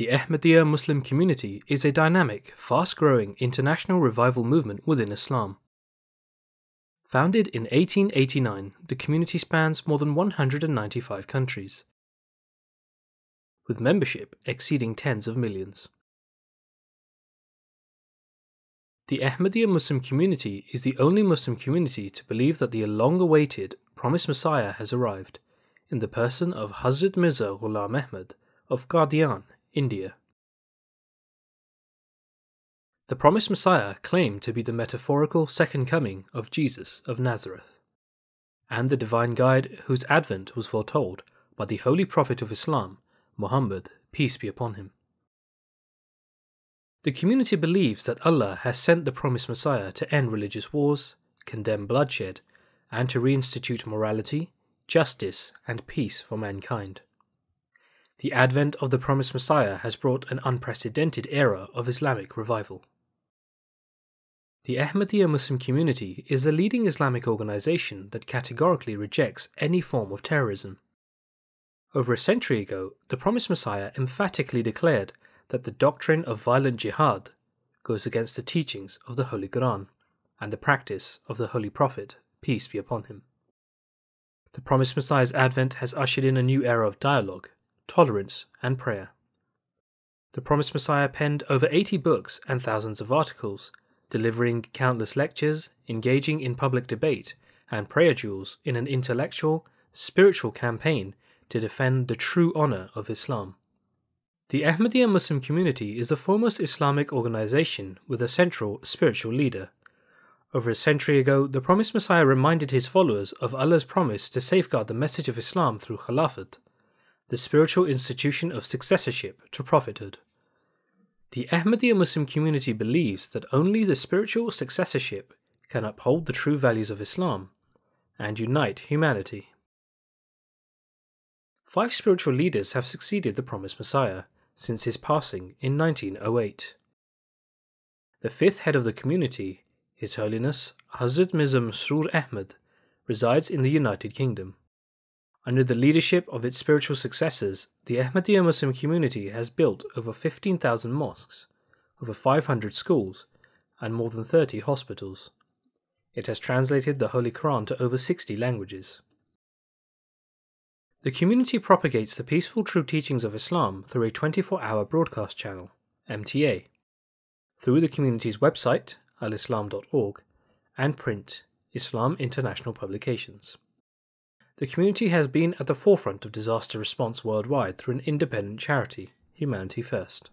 The Ahmadiyya Muslim community is a dynamic, fast growing international revival movement within Islam. Founded in 1889, the community spans more than 195 countries, with membership exceeding tens of millions. The Ahmadiyya Muslim community is the only Muslim community to believe that the long awaited promised Messiah has arrived, in the person of Hazrat Mirza Ghulam Ahmad of Qadian, India. The promised Messiah claimed to be the metaphorical second coming of Jesus of Nazareth, and the divine guide whose advent was foretold by the holy prophet of Islam, Muhammad, peace be upon him. The community believes that Allah has sent the promised Messiah to end religious wars, condemn bloodshed, and to reinstitute morality, justice, and peace for mankind. The advent of the promised Messiah has brought an unprecedented era of Islamic revival. The Ahmadiyya Muslim community is the leading Islamic organization that categorically rejects any form of terrorism. Over a century ago, the promised Messiah emphatically declared that the doctrine of violent jihad goes against the teachings of the Holy Quran and the practice of the Holy Prophet, peace be upon him. The promised Messiah's advent has ushered in a new era of dialogue, tolerance, and prayer. The promised Messiah penned over 80 books and thousands of articles, delivering countless lectures, engaging in public debate, and prayer duels in an intellectual, spiritual campaign to defend the true honor of Islam. The Ahmadiyya Muslim community is the foremost Islamic organization with a central spiritual leader. Over a century ago, the promised Messiah reminded his followers of Allah's promise to safeguard the message of Islam through Khilafat, the spiritual institution of successorship to prophethood. The Ahmadiyya Muslim community believes that only the spiritual successorship can uphold the true values of Islam and unite humanity. Five spiritual leaders have succeeded the promised Messiah since his passing in 1908. The fifth head of the community, His Holiness Hazrat Mirza Masroor Ahmad, resides in the United Kingdom. Under the leadership of its spiritual successors, the Ahmadiyya Muslim community has built over 15,000 mosques, over 500 schools, and more than 30 hospitals. It has translated the Holy Quran to over 60 languages. The community propagates the peaceful true teachings of Islam through a 24 hour broadcast channel, MTA, through the community's website, alislam.org, and print, Islam International Publications. The community has been at the forefront of disaster response worldwide through an independent charity, Humanity First.